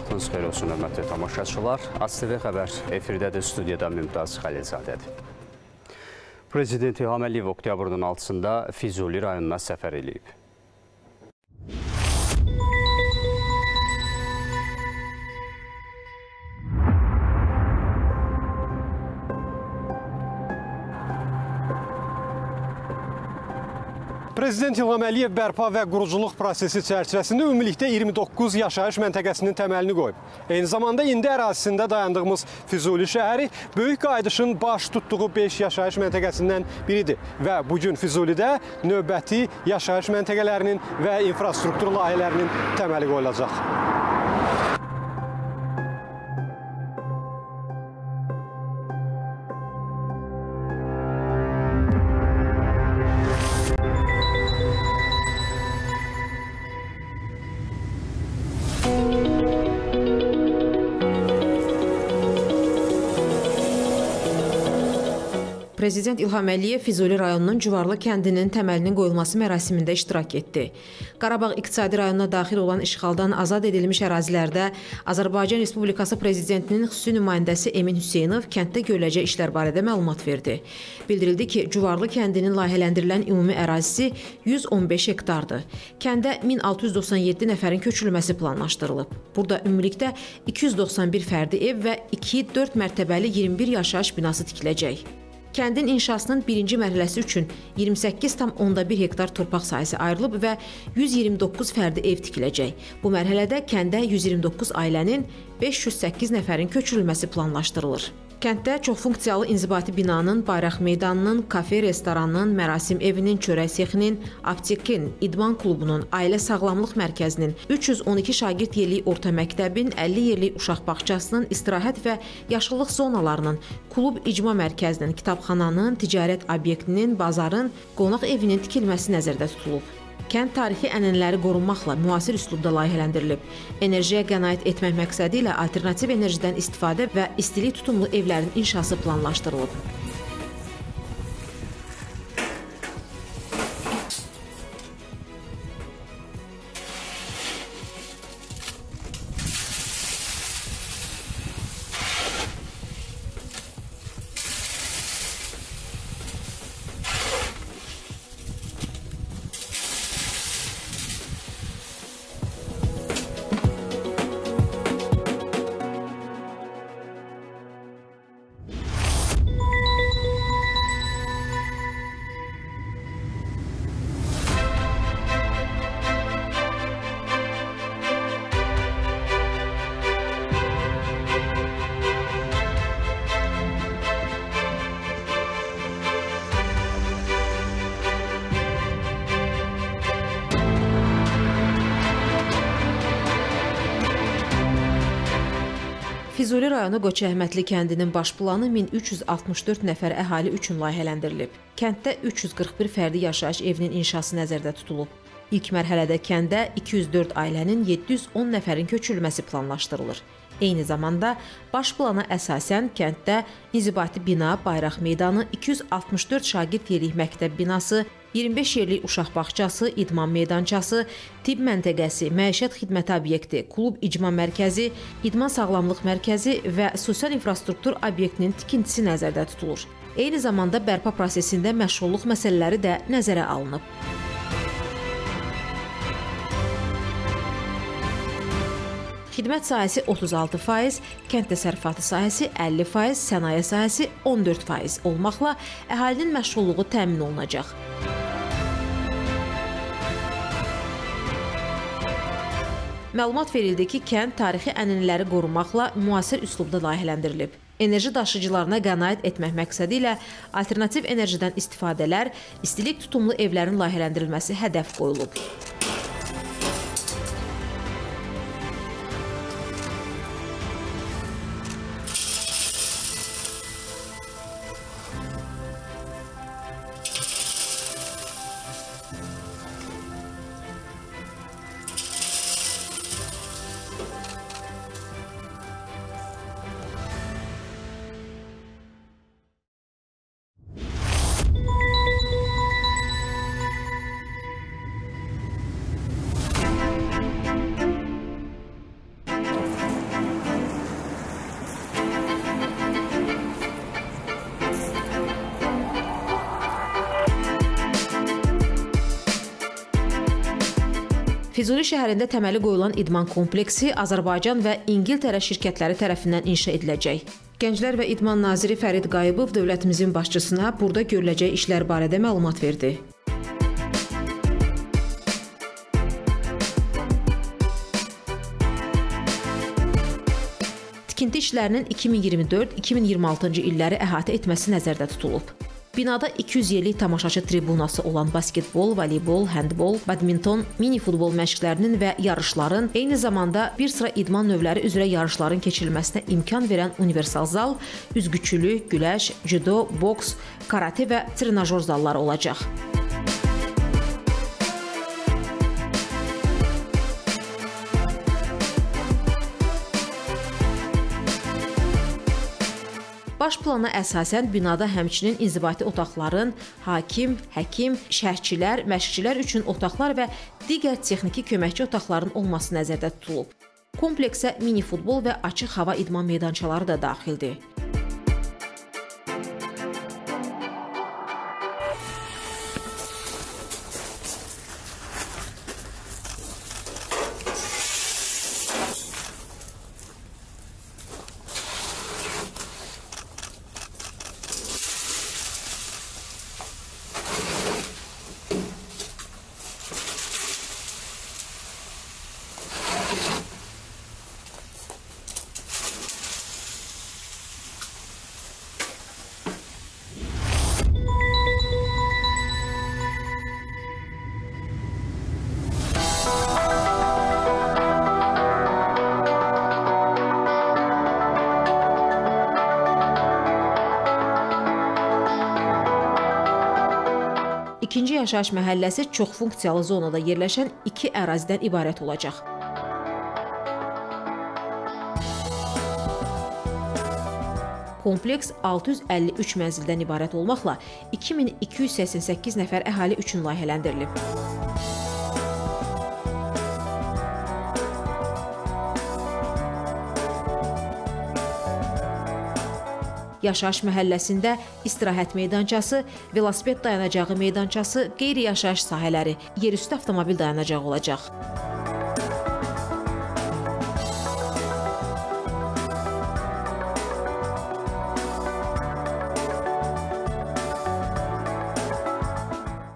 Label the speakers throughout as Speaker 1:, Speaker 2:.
Speaker 1: Vaxtınız xeyir olsun, hörmətli tamaşaçılar. ASTV xəbər efirdədir, studiyada Mümtaz Xəlilzadədir. Prezident İlham Əliyev oktyabrın 6-sında Füzuli rayonuna səfər edib.
Speaker 2: Prezident İlham Əliyev bərpa və quruculuq prosesi çərçivəsində ümumilikdə 29 yaşayış məntəqəsinin təməlini qoyub. Eyni zamanda indi ərazisində dayandığımız Füzuli şəhəri böyük qayıdışın baş tutduğu 5 yaşayış məntəqəsindən biridir və bugün Füzulidə növbəti yaşayış məntəqələrinin və infrastruktur layihələrinin təməli qoyulacaq.
Speaker 3: Prezident İlham Əliyev Füzuli rayonunun Cuvarlı kəndinin təməlinin qoyulması mərasimində iştirak etdi. Qarabağ İqtisadi rayonuna daxil olan işğaldan azad edilmiş ərazilərdə Azərbaycan Respublikası Prezidentinin xüsusi nümayəndəsi Emin Hüseynov kənddə görüləcək işlər barədə məlumat verdi. Bildirildi ki, Cuvarlı kəndinin layihələndirilən ümumi ərazisi 115 hektardır. Kəndə 1697 nəfərin köçürülməsi planlaşdırılıb. Burada ümumilikdə 291 fərdi ev və 2-4 mərtəbəli 21 yaşayış binası tikiləcək. Kəndin inşasının birinci mərhələsi üçün 28,1 hektar torpaq sahəsi ayrılıb və 129 fərdi ev tikiləcək. Bu mərhələdə kəndə 129 ailənin 508 nəfərin köçürülməsi planlaşdırılır. Kənddə çoxfunksiyalı inzibati binanın, bayraq meydanının, kafe, restoranın, mərasim evinin, çörək sexinin, aptekin, idman klubunun, ailə sağlamlıq mərkəzinin, 312 şagird yerlik orta məktəbin, 50 yerlik uşaq bağçasının, istirahət və yaşıllıq zonalarının, klub icma mərkəzinin, kitabxananın, ticarət obyektinin, bazarın, qonaq evinin tikilməsi nəzərdə tutulub. Kənd tarixi ənənələri qorunmaqla müasir üslubda layihələndirilib. Enerjiyə qənaət etmək məqsədi ilə alternativ enerjidən istifadə və istilik tutumlu evlərin inşası planlaşdırılıb. Füzuli rayonu Qoçəhmətli kəndinin baş planı 1364 nəfər əhali üçün layihələndirilib. Kənddə 341 fərdi yaşayış evinin inşası nəzərdə tutulub. İlk mərhələdə kəndə 204 ailənin 710 nəfərin köçürülməsi planlaşdırılır. Eyni zamanda baş plana əsasən kənddə inzibati bina, bayraq meydanı, 264 şagird yerlik məktəb binası, 25 yerlik uşaq bağçası, idman meydançası, tibb məntəqəsi, məişət xidməti obyekti, klub icma mərkəzi, idman sağlamlıq mərkəzi və sosial infrastruktur obyektinin tikintisi nəzərdə tutulur. Eyni zamanda bərpa prosesində məşğulluq məsələləri də nəzərə alınıb. Xidmət sahəsi 36%, kənd təsərrüfatı sahəsi 50%, sənaye sahəsi 14% olmaqla əhalinin məşğulluğu təmin olunacaq. Məlumat verildi ki, kənd tarixi ənənələri qorunmaqla müasir üslubda layihələndirilib. Enerji daşıyıcılarına qənaət etmək məqsədi ilə alternativ enerjidən istifadələr, istilik tutumlu evlərin layihələndirilməsi hədəf qoyulub. Füzuli şəhərində təməli qoyulan idman kompleksi Azərbaycan və İngiltərə şirkətləri tərəfindən inşa ediləcək. Gənclər və İdman naziri Fərid Qayıbov dövlətimizin başçısına burada görüləcək işlər barədə məlumat verdi. Tikinti işlərinin 2024-2026-cı illəri əhatə etməsi nəzərdə tutulub. Binada 200 yerlik tamaşaçı tribunası olan basketbol, voleybol, handbol, badminton, mini futbol məşqlərinin və yarışların, eyni zamanda bir sıra idman növləri üzrə yarışların keçirilməsinə imkan verən universal zal, üzgüçülük, güləş, judo, boks, karate və trenajor zalları olacaq. Baş plana əsasən binada həmçinin inzibati otaqların, hakim, həkim, şərhçilər, məşqçilər üçün otaqlar və digər texniki köməkçi otaqların olması nəzərdə tutulub. Kompleksə mini futbol və açıq hava idman meydançaları da daxildir. İkinci yaşayış məhəlləsi çoxfunksiyalı zonada yerləşən iki ərazidən ibarət olacaq. Kompleks 653 mənzildən ibarət olmaqla 2288 nəfər əhali üçün layihələndirilib. Yaşayış məhəlləsində istirahət meydançası, velosiped dayanacağı meydançası, qeyri-yaşayış sahələri, yerüstü avtomobil dayanacağı olacaq.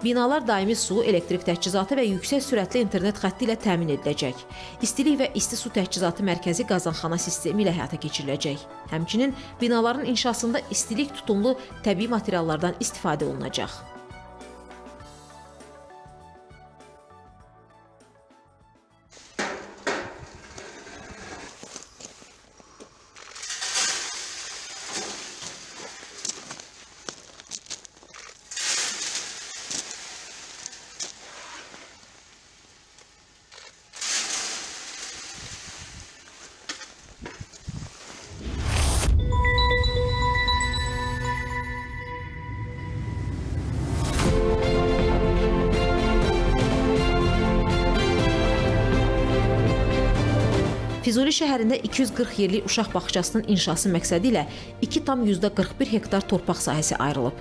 Speaker 3: Binalar daimi su, elektrik təchizatı və yüksək sürətli internet xətti ilə təmin ediləcək. İstilik və isti su təchizatı mərkəzi qazanxana sistemi ilə həyata keçiriləcək. Həmçinin binaların inşasında istilik tutumlu təbii materiallardan istifadə olunacaq. 240 yerlik uşaq bağçasının inşası məqsədi ilə 2,41 hektar torpaq sahəsi ayrılıb.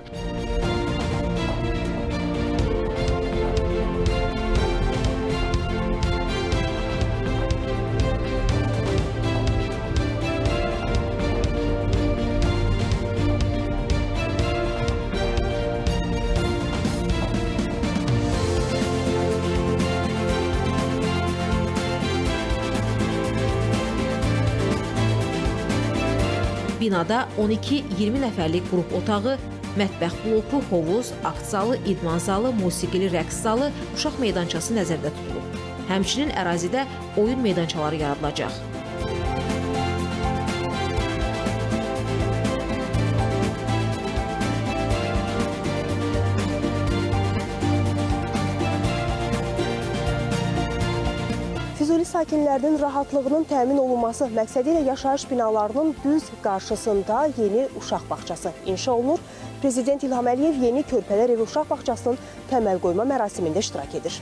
Speaker 3: Binada 12-20 nəfərlik qrup otağı, mətbəx bloku, hovuz, akt zalı, idman zalı, musiqili rəqs zalı, uşaq meydançası nəzərdə tutulub. Həmçinin ərazidə oyun meydançaları yaradılacaq.
Speaker 4: Sakinlərinin rahatlığının təmin olunması məqsədi ilə yaşayış binalarının düz qarşısında yeni uşaq bağçası inşa olunur. Prezident İlham Əliyev yeni Körpələr evi uşaq bağçasının təməl qoyma mərasimində iştirak edir.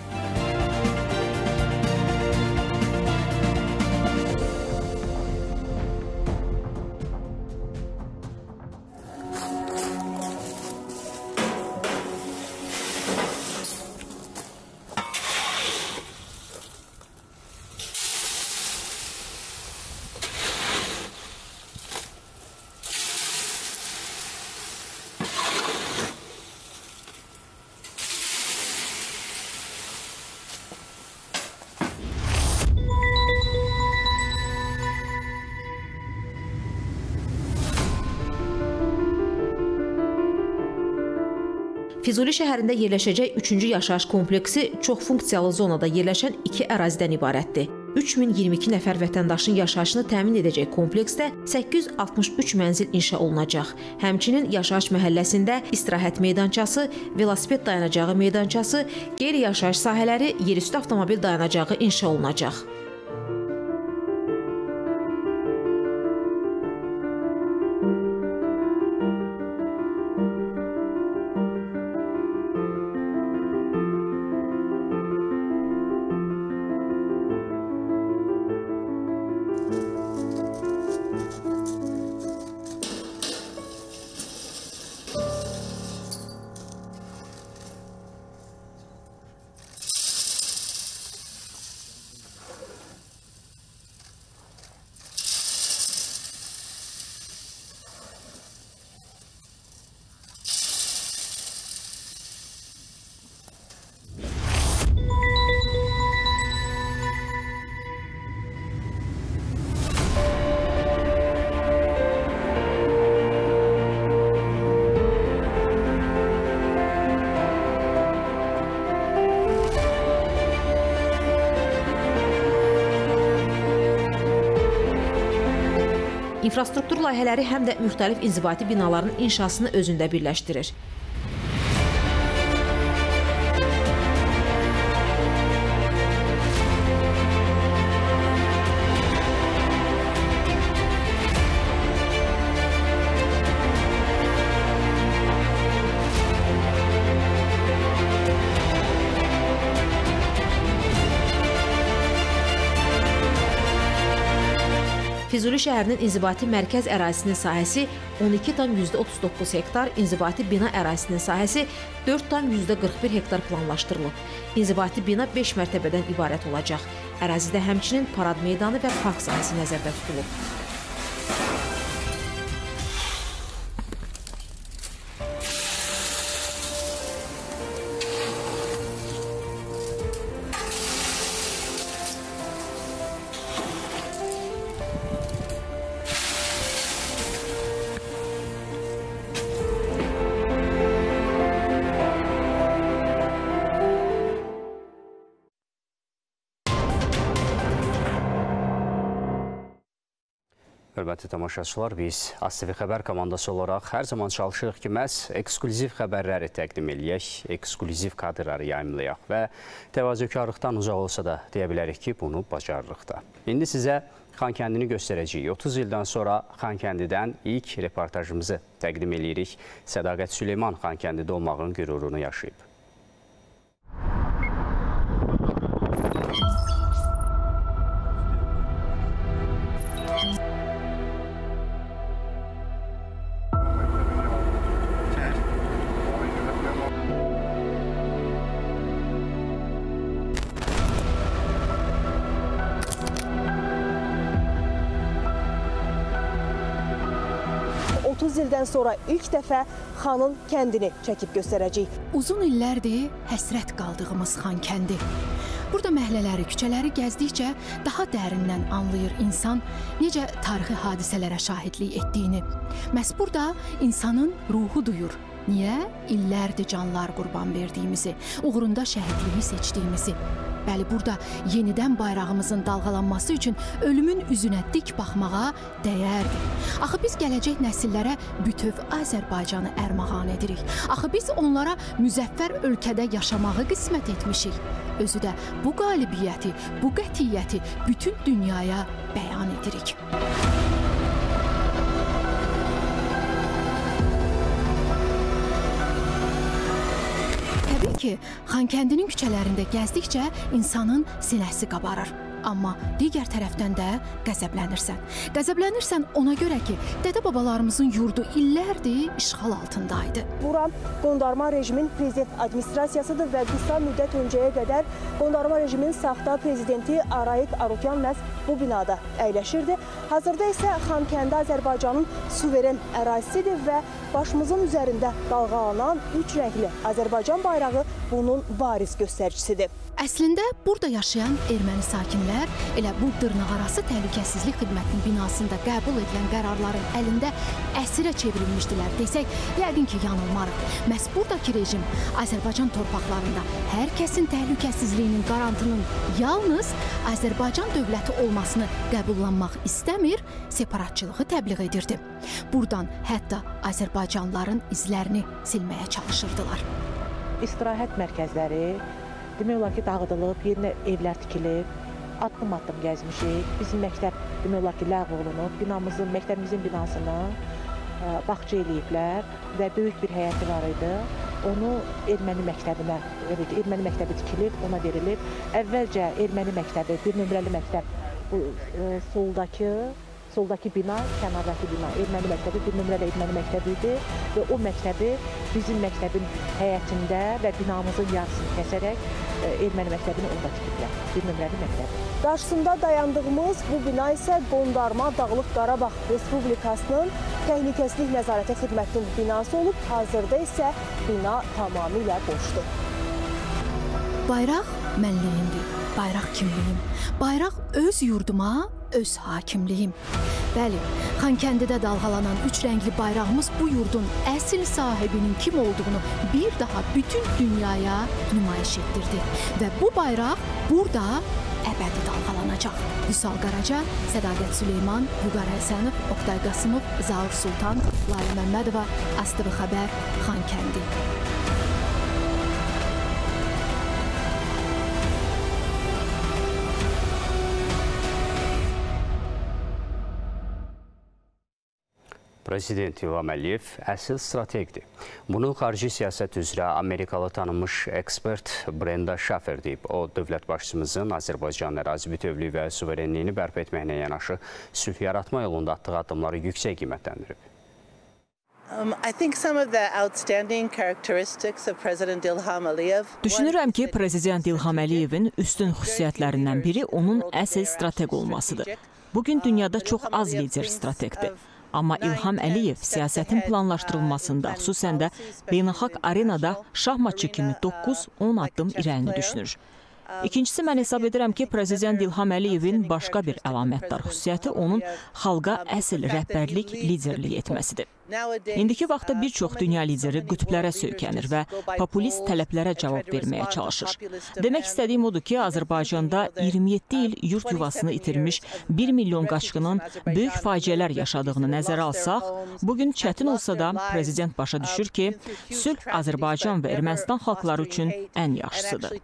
Speaker 3: Füzuli şəhərində yerləşəcək 3-cü yaşayış kompleksi çoxfunksiyalı zonada yerləşən iki ərazidən ibarətdir. 3022 nəfər vətəndaşın yaşayışını təmin edəcək kompleksdə 863 mənzil inşa olunacaq. Həmçinin yaşayış məhəlləsində istirahət meydançası, velosiped dayanacağı meydançası, qeyri-yaşayış sahələri, yerüstü avtomobil dayanacağı inşa olunacaq. İnfrastruktur layihələri həm də müxtəlif inzibati binaların inşasını özündə birləşdirir. Füzuli şəhərinin inzibati mərkəz ərazisinin sahəsi 12,39 hektar, inzibati bina ərazisinin sahəsi 4,41 hektar planlaşdırılıb. İnzibati bina 5 mərtəbədən ibarət olacaq. Ərazidə həmçinin parad meydanı və park sahəsi nəzərdə tutulub.
Speaker 1: Hörmətli tamaşaçılar, biz ASTV xəbər komandası olaraq hər zaman çalışırıq ki, məhz ekskluziv xəbərləri təqdim eləyək, ekskluziv kadrları yayımlayaq və təvazökarlıqdan uzaq olsa da deyə bilərik ki, bunu bacarırıq da. İndi sizə Xankəndini göstərəcəyik. 30 ildən sonra Xankəndidən ilk reportajımızı təqdim eləyirik. Sədaqət Süleyman Xankəndidə olmağın qürurunu yaşayıb.
Speaker 4: Sonra ilk dəfə xanın kəndini çəkib göstərəcəyik.
Speaker 5: Uzun illərdir həsrət qaldığımız xan kəndi. Burada məhəllələri, küçələri gəzdikcə daha dərindən anlayır insan necə tarixi hadisələrə şahidlik etdiyini. Məhz burada insanın ruhu duyur. Niyə? İllərdir canlar qurban verdiyimizi, uğrunda şəhidliyi seçdiyimizi. Bəli, burada yenidən bayrağımızın dalğalanması üçün ölümün üzünə dik baxmağa dəyərdir. Axı biz gələcək nəsillərə bütöv Azərbaycanı ərmağan edirik. Axı biz onlara müzəffər ölkədə yaşamağı qismət etmişik. Özü də bu qalibiyyəti, bu qətiyyəti bütün dünyaya bəyan edirik. Ki, Xankəndinin küçələrində gəzdikcə insanın sinəsi qabarır. Amma digər tərəfdən də qəzəblənirsən. Qəzəblənirsən ona görə ki, dədə-babalarımızın yurdu illərdir işğal altındaydı.
Speaker 4: Bura qondarma rejimin prezident administrasiyasıdır və qısa müddət öncəyə qədər qondarma rejimin saxta prezidenti Arayik Arukyan məhz bu binada əyləşirdi. Hazırda isə Xankəndi Azərbaycanın suveren ərazisidir və başımızın üzərində dalğalanan üç rəngli Azərbaycan bayrağı bunun bariz göstəricisidir.
Speaker 5: Əslində burada yaşayan erməni sakinlər elə bu dırnaqarası təhlükəsizlik xidmətinin binasında qəbul edilən qərarların əlində əsirə çevrilmişdilər desək, yəqin ki, yanılmarıq. Məhz buradakı rejim Azərbaycan torpaqlarında hər kəsin təhlükəsizliyinin qarantının yalnız Azərbaycan dövləti olmasını qəbullanmaq istəmir, separatçılığı təbliğ edirdi. Buradan hətta Azərbaycanlıların izlərini silməyə çalışırdılar.
Speaker 6: İstirahət mərkəzləri demək olar ki, dağıdılıb, yerinə evlər tikilib, addım-addım gəzmişik. Bizim məktəb demək olar ki, ləğv olunub. Binamızın, məktəbimizin binasını ə, bağça eləyiblər və böyük bir həyəti var idi. Onu erməni məktəbinə, erməni məktəbi tikilib, ona verilib. Əvvəlcə erməni məktəbi, bir nömrəli məktəb bu ə, soldakı soldakı bina, kənardakı bina erməni məktəbi, bir nömrəli erməni məktəbi idi və o məktəbi bizim məktəbin həyətində və binamızın yarısını kəsərək erməni məktəbini orada tikiblər. Bir nömrəli məktəbi.
Speaker 4: Qarşısında dayandığımız bu bina isə Qondarma Dağlıq Qarabağ Respublikasının Təhlükəsizlik Nəzarəti Xidmətinin binası olub, hazırda isə bina tamamilə boşdur.
Speaker 5: Bayraq mənliyimdir, bayraq kimliyim. Bayraq öz yurduma, öz hakimliyim. Bəli, Xankəndidə dalğalanan üç rəngli bayrağımız bu yurdun əsl sahibinin kim olduğunu bir daha bütün dünyaya nümayiş etdirdi. Və bu bayraq burada əbədi dalğalanacaq. Vüsal Qaraca, Sədaqət Süleyman, Vüqar Həsənov, Oqtay Qasımov, Zaur Sultan, Lalə Məmmədova, Astığı Xəbər, Xankəndi.
Speaker 1: Prezident İlham Əliyev əsl strateqdir. Bunu xarici siyasət üzrə Amerikalı tanınmış ekspert Brenda Schaffer deyib. O, dövlət başçımızın Azərbaycan ərazi bütövlüyü və suverenliyini bərpa etməklə yanaşı sülh yaratma yolunda atdığı addımları yüksək qiymətləndirib.
Speaker 7: Um,
Speaker 8: Düşünürəm ki, Prezident İlham Əliyevin üstün xüsusiyyətlərindən biri onun əsl strateq olmasıdır. Bugün dünyada çox az lider strateqdir. Amma İlham Əliyev siyasətin planlaşdırılmasında, xüsusən də beynəlxalq arenada şahmatçı kimi 9-10 addım irəlini düşünür. İkincisi, mən hesab edirəm ki, Prezident İlham Əliyevin başqa bir əlamətdar xüsusiyyəti onun xalqa əsl rəhbərlik, liderlik etməsidir. İndiki vaxtda bir çox dünya lideri qütblərə söykənir və populist tələblərə cavab verməyə çalışır. Demək istədiyim odur ki, Azərbaycanda 27 il yurt yuvasını itirmiş 1 milyon qaçqının böyük faciələr yaşadığını nəzərə alsaq, bugün çətin olsa da prezident başa düşür ki, sülh Azərbaycan və Ermənistan xalqları üçün ən yaxşısıdır.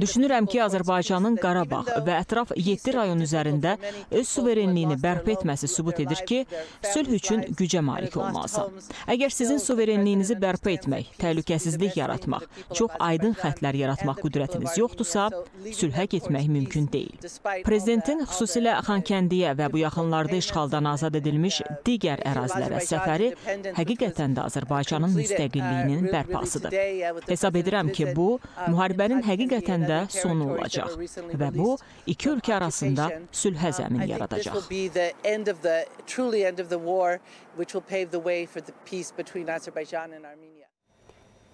Speaker 8: Düşünürəm ki, Azərbaycanın Qarabağ və ətraf 7 rayon üzərində öz suverenliyini bərpa etməsi sübut edir ki, sülh üçün gücə malik olmalıdır olmalısan. Əgər sizin suverenliyinizi bərpa etmək, təhlükəsizlik yaratmaq, çox aydın xətlər yaratmaq qüdrətiniz yoxdursa, sülhə getmək mümkün deyil. Prezidentin xüsusilə Xankəndiyə və bu yaxınlarda işğaldan azad edilmiş digər ərazilərə səfəri həqiqətən də Azərbaycanın müstəqilliyinin bərpasıdır. Hesab edirəm ki, bu müharibənin həqiqətən də sonu olacaq və bu iki ölkə arasında sülhə zəmin yaradacaq
Speaker 7: which will pave the way for the peace between Azerbaijan and Armenia.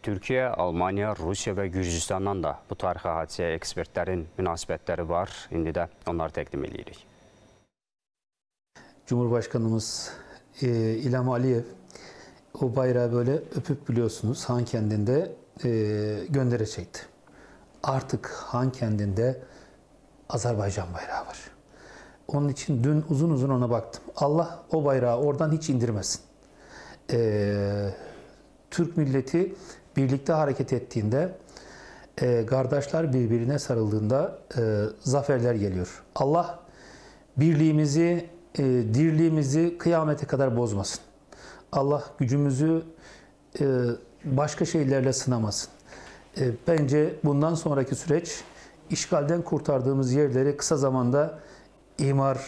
Speaker 1: Türkiyə, Almaniya, Rusiya və Gürcüstandan da bu tarixi hadisəyə ekspertlərin münasibətləri var. İndi də onları təqdim edirik.
Speaker 9: Cumhurbaşkanımız e, İlham Aliyev o bayrağı böyle öpüp biliyorsunuz Han kendinde e, gönderecekti. Artık Han kendinde Azerbaycan bayrağı var. Onun için dün uzun uzun ona baktım. Allah o bayrağı oradan hiç indirmesin. Ee, Türk milleti birlikte hareket ettiğinde, e, kardeşler birbirine sarıldığında e, zaferler geliyor. Allah birliğimizi, e, dirliğimizi kıyamete kadar bozmasın. Allah gücümüzü e, başka şeylerle sınamasın. E, bence bundan sonraki süreç işgalden kurtardığımız yerleri kısa zamanda imar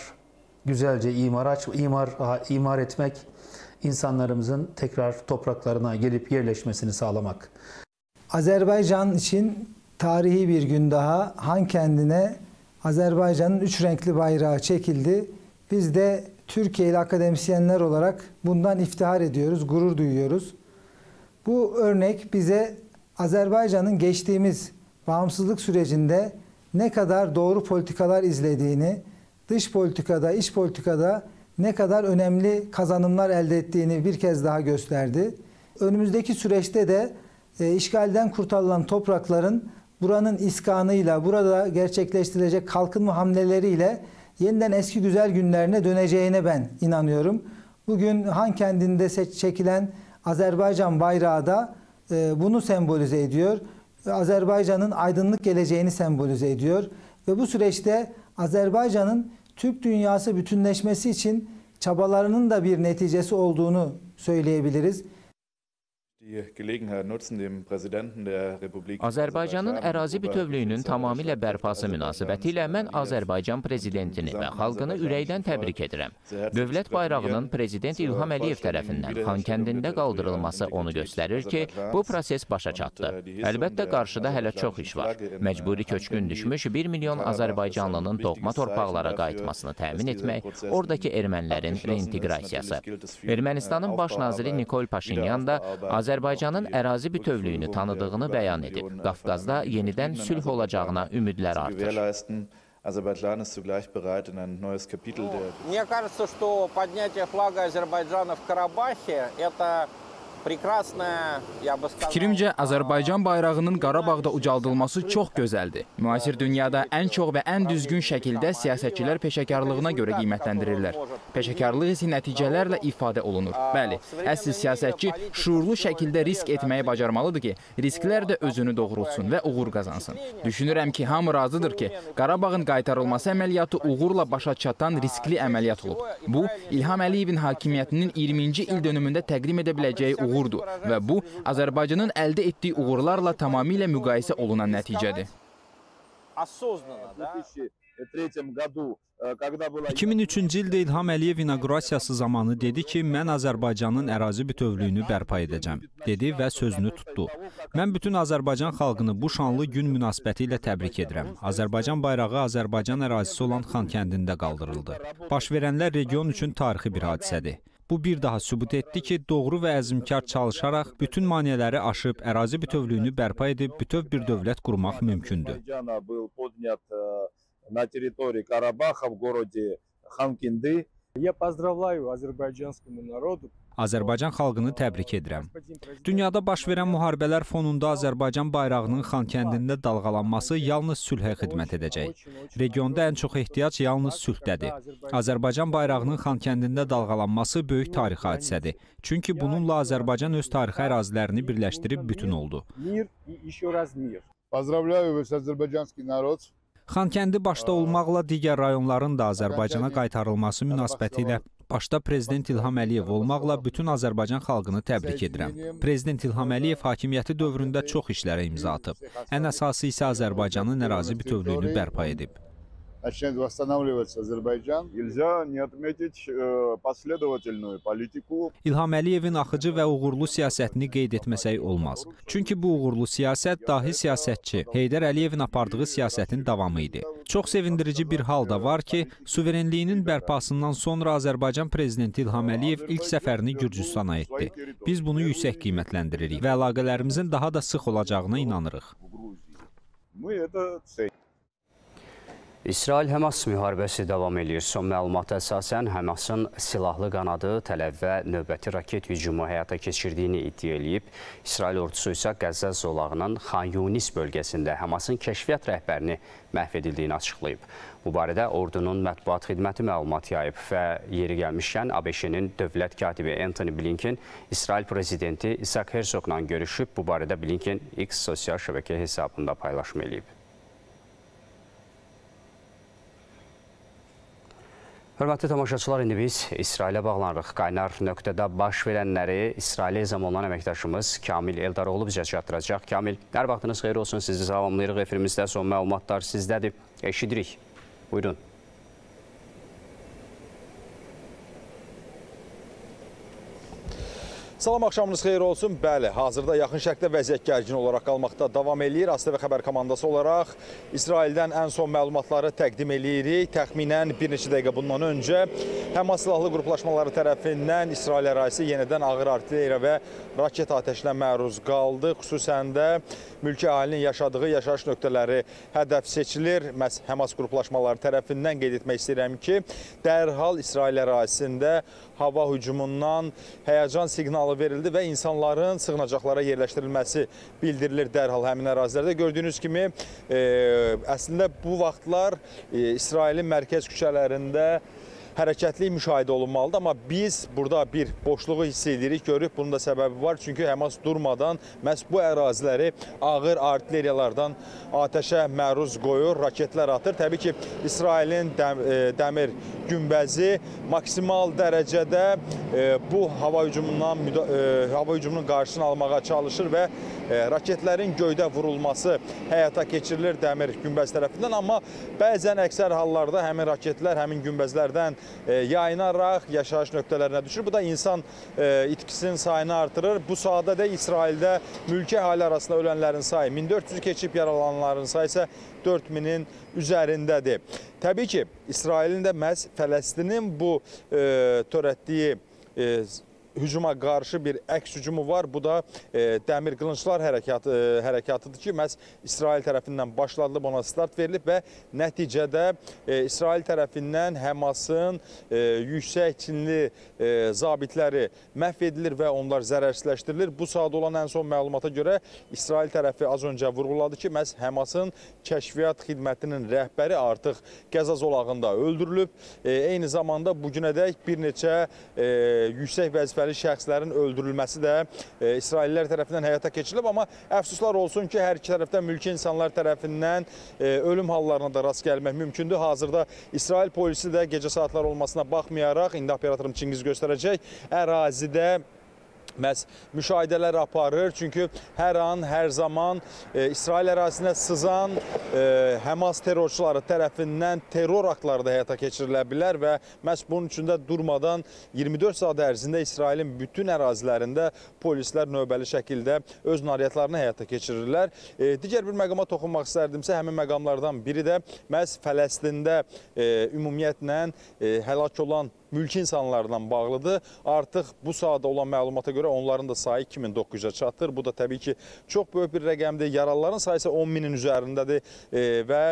Speaker 9: güzelce imar aç imar imar etmek insanlarımızın tekrar topraklarına gelip yerleşmesini sağlamak.
Speaker 10: Azerbaycan için tarihi bir gün daha Han kendine Azerbaycan'ın üç renkli bayrağı çekildi. Biz de Türkiye'li akademisyenler olarak bundan iftihar ediyoruz, gurur duyuyoruz. Bu örnek bize Azerbaycan'ın geçtiğimiz bağımsızlık sürecinde ne kadar doğru politikalar izlediğini, dış politikada, iç politikada ne kadar önemli kazanımlar elde ettiğini bir kez daha gösterdi. Önümüzdeki süreçte de e, işgalden kurtarılan toprakların buranın iskanıyla, burada gerçekleştirilecek kalkınma hamleleriyle yeniden eski güzel günlerine döneceğine ben inanıyorum. Bugün Han kendinde çekilen Azerbaycan bayrağı da e, bunu sembolize ediyor. Azerbaycan'ın aydınlık geleceğini sembolize ediyor. Ve bu süreçte Azerbaycan'ın Türk dünyası bütünleşmesi için çabalarının da bir neticesi olduğunu söyleyebiliriz.
Speaker 11: Azərbaycanın ərazi bütövlüyünün tamamilə bərpası münasibəti ilə mən Azərbaycan prezidentini və xalqını ürəkdən təbrik edirəm. Dövlət bayrağının prezident İlham Əliyev tərəfindən Xankəndində qaldırılması onu göstərir ki, bu proses başa çatdı. Əlbəttə qarşıda hələ çox iş var. Məcburi köçkün düşmüş 1 milyon Azərbaycanlının doğma torpaqlara qayıtmasını təmin etmək, oradakı ermənilərin reinteqrasiyası. Ermənistanın baş naziri Nikol Paşinyan da Azərbaycan Azərbaycanın ərazi bütövlüyünü tanıdığını bəyan edib. Qafqazda yenidən sülh olacağına ümidlər artır.
Speaker 12: Азербайджан ist zugleich bereit, in ein neues Kapitel der...
Speaker 13: Мне кажется, что поднятие флага Азербайджана в Карабахе – это
Speaker 14: Fikrimcə, Azərbaycan bayrağının Qarabağda ucaldılması çox gözəldir. Müasir dünyada ən çox və ən düzgün şəkildə siyasətçilər peşəkarlığına görə qiymətləndirirlər. Peşəkarlıq isə nəticələrlə ifadə olunur. Bəli, əsl siyasətçi şuurlu şəkildə risk etməyi bacarmalıdır ki, risklər də özünü doğrultsun və uğur qazansın. Düşünürəm ki, hamı razıdır ki, Qarabağın qaytarılması əməliyyatı uğurla başa çatan riskli əməliyyat olub. Bu, İlham Əliyevin hakimiyyətinin 20-ci il dönümündə təqdim edə biləcəyi uğur uğurdur və bu Azərbaycanın əldə etdiyi uğurlarla tamamilə müqayisə olunan nəticədir.
Speaker 15: 2003-cü ildə İlham Əliyev inaqurasiyası zamanı dedi ki, mən Azərbaycanın ərazi bütövlüyünü bərpa edəcəm, dedi və sözünü tutdu. Mən bütün Azərbaycan xalqını bu şanlı gün münasibəti ilə təbrik edirəm. Azərbaycan bayrağı Azərbaycan ərazisi olan Xankəndində qaldırıldı. Baş verənlər region üçün tarixi bir hadisədir. Bu bir daha sübut etdi ki, doğru və əzmkar çalışaraq bütün maneələri aşıb ərazi bütövlüyünü bərpa edib bütöv bir dövlət qurmaq mümkündür.
Speaker 12: На территории Карабаха в городе Ханкинды.
Speaker 2: Я поздравляю азербайджанскому народу
Speaker 15: Azərbaycan xalqını təbrik edirəm. Dünyada baş verən müharibələr fonunda Azərbaycan bayrağının Xankəndində dalğalanması yalnız sülhə xidmət edəcək. Regionda ən çox ehtiyac yalnız sülhdədir. Azərbaycan bayrağının Xankəndində dalğalanması böyük tarixi hadisədir. Çünki bununla Azərbaycan öz tarixi ərazilərini birləşdirib bütün oldu.
Speaker 12: Поздравляю весь азербайджанский народ
Speaker 15: Xankəndi başda olmaqla digər rayonların da Azərbaycana qaytarılması münasibətilə başda Prezident İlham Əliyev olmaqla bütün Azərbaycan xalqını təbrik edirəm. Prezident İlham Əliyev hakimiyyəti dövründə çox işlərə imza atıb. Ən əsası isə Azərbaycanın ərazi bütövlüyünü bərpa edib
Speaker 12: начнет восстанавливаться Азербайджан, нельзя не отметить э, последовательную политику.
Speaker 15: İlham Əliyevin axıcı və uğurlu siyasətini qeyd etməsək olmaz. Çünki bu uğurlu siyasət dahi siyasətçi Heydər Əliyevin apardığı siyasətin davamı idi. Çox sevindirici bir hal da var ki, suverenliyinin bərpasından sonra Azərbaycan prezidenti İlham Əliyev ilk səfərini Gürcüstana etdi. Biz bunu yüksək qiymətləndiririk və əlaqələrimizin daha da sıx olacağına inanırıq.
Speaker 12: Мы это ценим.
Speaker 1: İsrail-Həmas müharibəsi davam edir. Son məlumata əsasən Həmasın silahlı qanadı Təl-Əvvə növbəti raket hücumu həyata keçirdiyini iddia eləyib. İsrail ordusu isə Qəzza zolağının Xan Yunis bölgəsində Həmasın kəşfiyyat rəhbərini məhv edildiyini açıqlayıb. Bu barədə ordunun mətbuat xidməti məlumat yayıb və yeri gəlmişkən ABŞ-nin dövlət katibi Anthony Blinken İsrail prezidenti İshak Herzogla görüşüb. Bu barədə Blinken X sosial şəbəkə hesabında paylaşım eləyib. Hörmətli tamaşaçılar, indi biz İsrailə bağlanırıq. Qaynar nöqtədə baş verənləri İsrail ezam olan əməkdaşımız Kamil Eldaroğlu bizə çatdıracaq. Kamil, hər vaxtınız xeyir olsun, sizi salamlayırıq. Efirimizdə son məlumatlar sizdədir. Eşidirik. Buyurun.
Speaker 16: Salam axşamınız xeyir olsun. Bəli, hazırda yaxın şərqdə vəziyyət gərgin olaraq qalmaqda davam eləyir. ASTV xəbər komandası olaraq İsraildən ən son məlumatları təqdim eləyirik. Təxminən bir neçə dəqiqə bundan öncə Həmas silahlı qruplaşmaları tərəfindən İsrail ərazisi yenidən ağır artilleriya və raket atəşinə məruz qaldı. Xüsusən də mülki əhalinin yaşadığı yaşayış nöqtələri hədəf seçilir. Məhz Həmas qruplaşmaları tərəfindən qeyd etmək istəyirəm ki, dərhal İsrail ərazisində hava hücumundan həyəcan siqnalı verildi və insanların sığınacaqlara yerləşdirilməsi bildirilir dərhal həmin ərazilərdə. Gördüyünüz kimi, e, əslində bu vaxtlar e, İsrailin mərkəz küçələrində hərəkətli müşahidə olunmalıdır. Amma biz burada bir boşluğu hiss edirik, görürük. Bunun da səbəbi var. Çünki Həmas durmadan məhz bu əraziləri ağır artilleriyalardan atəşə məruz qoyur, raketlər atır. Təbii ki, İsrailin e, dəmir günbəzi maksimal dərəcədə e, bu hava hücumundan e, hava hücumunun qarşısını almağa çalışır və raketlərin göydə vurulması həyata keçirilir dəmir günbəz tərəfindən. Amma bəzən əksər hallarda həmin raketlər həmin günbəzlərdən yayınaraq yaşayış nöqtələrinə düşür. Bu da insan itkisinin sayını artırır. Bu sahada da İsraildə mülki əhali arasında ölənlərin sayı 1400 keçib, yaralananların sayı isə 4000-in üzərindədir. Təbii ki, İsrailin də məhz Fələstinin bu e, törətdiyi e, hücuma qarşı bir əks hücumu var. Bu da e, dəmir qılınclar hərəkatı, e, hərəkatıdır ki, məhz İsrail tərəfindən başladılıb, ona start verilib və nəticədə e, İsrail tərəfindən Həmasın e, yüksək çinli e, zabitləri məhv edilir və onlar zərərsizləşdirilir. Bu saat olan ən son məlumata görə İsrail tərəfi az öncə vurğuladı ki, məhz Həmasın kəşfiyyat xidmətinin rəhbəri artıq Qəza zolağında öldürülüb. E, eyni zamanda bugünədək bir neçə e, yüksək vəzifə vəzifəli şəxslərin öldürülməsi də e, İsraillilər tərəfindən həyata keçirilib. Amma əfsuslar olsun ki, hər iki tərəfdən mülki insanlar tərəfindən e, ölüm hallarına da rast gəlmək mümkündür. Hazırda İsrail polisi də gecə saatlar olmasına baxmayaraq, indi operatorum Çingiz göstərəcək, ərazidə məhz müşahidələr aparır. Çünki hər an, hər zaman e, İsrail ərazisinə sızan e, Həmas terrorçuları tərəfindən terror aktları da həyata keçirilə bilər və məhz bunun üçün də durmadan 24 saat ərzində İsrailin bütün ərazilərində polislər növbəli şəkildə öz nailiyyətlərini həyata keçirirlər. E, digər bir məqama toxunmaq istərdimsə, həmin məqamlardan biri də məhz Fələstində e, ümumiyyətlə e, həlak olan mülki insanlarla bağlıdır. Artıq bu sahada olan məlumata görə onların da sayı 2900-ə çatır. Bu da təbii ki, çox böyük bir rəqəmdir. Yaralıların sayısı 10 minin üzərindədir e, və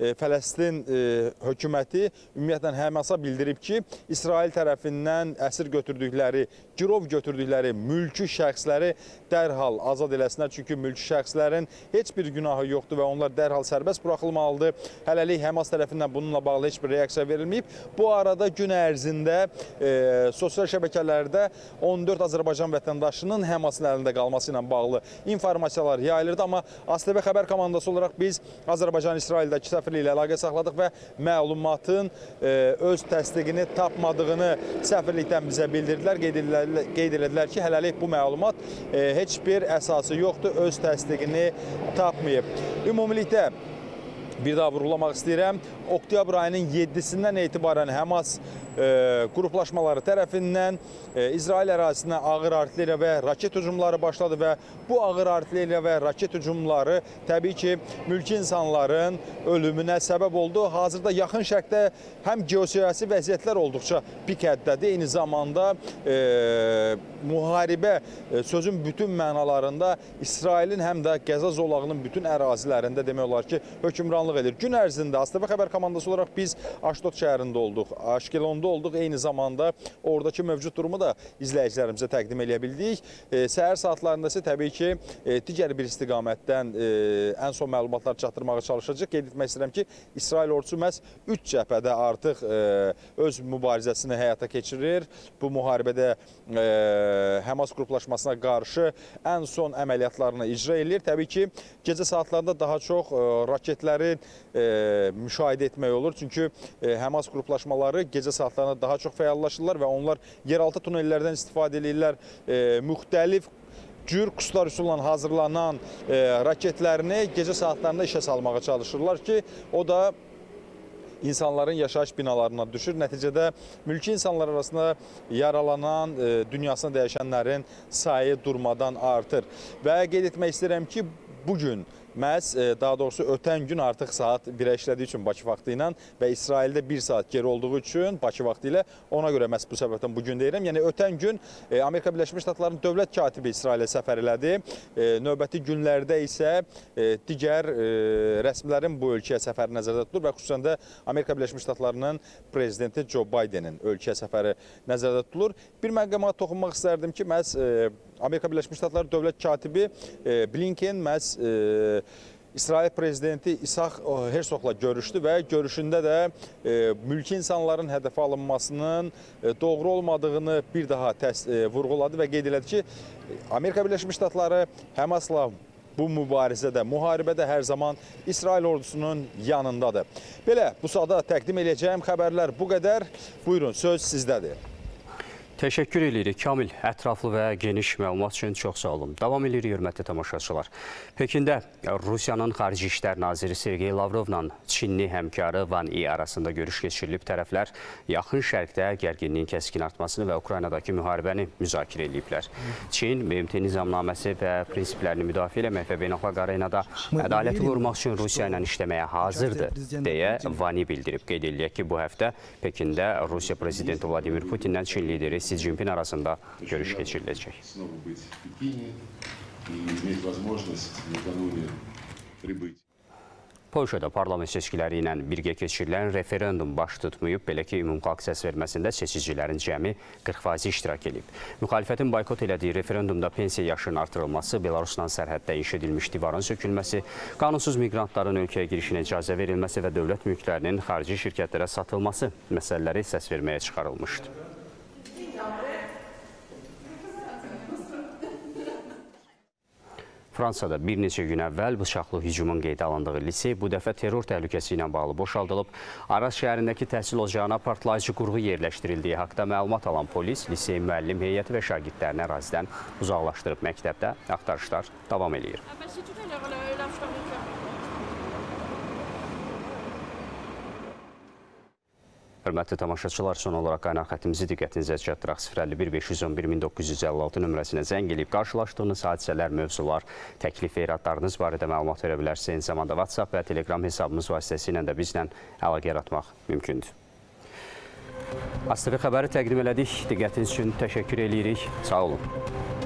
Speaker 16: e, Fələstin e, hökuməti ümumiyyətlə Həmasa bildirib ki, İsrail tərəfindən əsir götürdükləri, girov götürdükləri mülki şəxsləri dərhal azad eləsinlər. Çünki mülki şəxslərin heç bir günahı yoxdur və onlar dərhal sərbəst buraxılmalıdır. Hələlik Həmas tərəfindən bununla bağlı heç bir reaksiya verilməyib. Bu arada gün ərzində ərazisində e, sosial şəbəkələrdə 14 Azərbaycan vətəndaşının Həmasın əlində qalması ilə bağlı informasiyalar yayılırdı. Amma ASTV xəbər komandası olaraq biz Azərbaycan-İsraildəki səfirliyi ilə əlaqə saxladıq və məlumatın e, öz təsdiqini tapmadığını səfirlikdən bizə bildirdilər. Qeyd edildilər, qeyd edildilər ki, hələlik bu məlumat e, heç bir əsası yoxdur, öz təsdiqini tapmayıb. Ümumilikdə bir daha vurğulamaq istəyirəm. Oktyabr ayının 7-sindən etibarən Həmas e, qruplaşmaları tərəfindən e, İsrail ərazisinə ağır artilleriya və raket hücumları başladı və bu ağır artilleriya və raket hücumları təbii ki, mülki insanların ölümünə səbəb oldu. Hazırda yaxın şərqdə həm geosiyasi vəziyyətlər olduqca pik həddədir. Eyni zamanda e, müharibə e, sözün bütün mənalarında İsrailin həm də Qəza zolağının bütün ərazilərində demək olar ki, hökmranlıq edir. Gün ərzində ASTV xəbər komandası olaraq biz Aşdod şəhərində olduq, Aşkelonda olduq. Eyni zamanda oradakı mövcud durumu da izləyicilərimizə təqdim edə bildik. E, səhər saatlarında isə təbii ki, e, digər bir istiqamətdən ən son məlumatlar çatdırmağa çalışacaq. Qeyd etmək istəyirəm ki, İsrail ordusu məhz 3 cəbhədə artıq öz mübarizəsini həyata keçirir. Bu müharibədə Həmas qruplaşmasına qarşı ən son əməliyyatlarını icra edir. Təbii ki, gecə saatlarında daha çox raketlərin e, müşahidə etmək olur. Çünki Həmas qruplaşmaları gecə saatlarında daha çox fəallaşırlar və onlar yeraltı tunellərdən istifadə edirlər. Müxtəlif cür quslar üsulla hazırlanan e, raketlərini gecə saatlarında işə salmağa çalışırlar ki, o da insanların yaşayış binalarına düşür. Nəticədə mülki insanlar arasında yaralanan, dünyasını dəyişənlərin sayı durmadan artır. Və qeyd etmək istəyirəm ki, bugün məhz daha doğrusu ötən gün artıq saat 1-ə işlədiyi üçün Bakı vaxtı ilə və İsraildə 1 saat geri olduğu üçün Bakı vaxtı ilə ona görə məhz bu səbəbdən bu gün deyirəm. Yəni ötən gün Amerika Birləşmiş Ştatlarının dövlət katibi İsrailə səfər elədi. Növbəti günlərdə isə digər rəsmilərin bu ölkəyə səfəri nəzərdə tutulur və xüsusən də Amerika Birləşmiş Ştatlarının prezidenti Joe Bidenin ölkəyə səfəri nəzərdə tutulur. Bir məqama toxunmaq istərdim ki, məhz Amerika Birləşmiş Ştatları dövlət katibi Blinken məhz İsrail prezidenti İsaq Hersogla görüşdü və görüşündə də mülki insanların hədəfə alınmasının doğru olmadığını bir daha vurğuladı və qeyd elədi ki, Amerika Birləşmiş Ştatları Həmasla bu mübarizədə, müharibədə hər zaman İsrail ordusunun yanındadır. Belə, bu sada təqdim edəcəyim xəbərlər bu qədər. Buyurun, söz sizdədir.
Speaker 1: Təşəkkür edirik Kamil. Ətraflı və geniş məlumat üçün çox sağ olun. Davam edirik, hörmətli tamaşaçılar. Pekində Rusiyanın Xarici İşlər Naziri Sergey Lavrovla Çinli həmkarı Van Yi arasında görüş keçirilib. Tərəflər yaxın şərqdə gərginliyin kəskin artmasını və Ukraynadakı müharibəni müzakirə ediblər. Çin BMT nizamnaməsi və prinsiplərini müdafiə eləmək və beynəlxalq arenada ədaləti qorumaq üçün Rusiya ilə işləməyə hazırdır, deyə Van Yi bildirib. Qeyd edilək ki, bu həftə Pekində Rusiya prezidenti Vladimir Putinlə Çin lideri Si Jinping arasında görüş keçiriləcək. Polşada parlament seçkiləri ilə birgə keçirilən referendum baş tutmayıb, belə ki, ümumxalq səs verməsində seçicilərin cəmi 40% iştirak edib. Müxalifətin boykot elədiyi referendumda pensiya yaşının artırılması, Belarusla sərhəddə inş edilmiş divarın sökülməsi, qanunsuz miqrantların ölkəyə girişinə icazə verilməsi və dövlət mülklərinin xarici şirkətlərə satılması məsələləri səs verməyə çıxarılmışdı. Fransada bir neçə gün əvvəl bıçaqlı hücumun qeydə alındığı lisey bu dəfə terror təhlükəsi ilə bağlı boşaldılıb. Araz şəhərindəki təhsil ocağına partlayıcı qurğu yerləşdirildiyi haqda məlumat alan polis lisey müəllim heyəti və şagirdlərini ərazidən uzaqlaşdırıb. Məktəbdə axtarışlar davam edir. Hörmətli tamaşaçılar, son olaraq qaynaq xətimizi diqqətinizə çatdıraq 051 511 1956 nömrəsinə zəng eləyib qarşılaşdığınız hadisələr, mövzular, təklif və iradlarınız barədə məlumat verə bilərsiniz. Eyni zamanda WhatsApp və Telegram hesabımız vasitəsilə də bizlə əlaqə yaratmaq mümkündür. ASTV xəbəri təqdim elədik. Diqqətiniz üçün təşəkkür edirik. Sağ olun.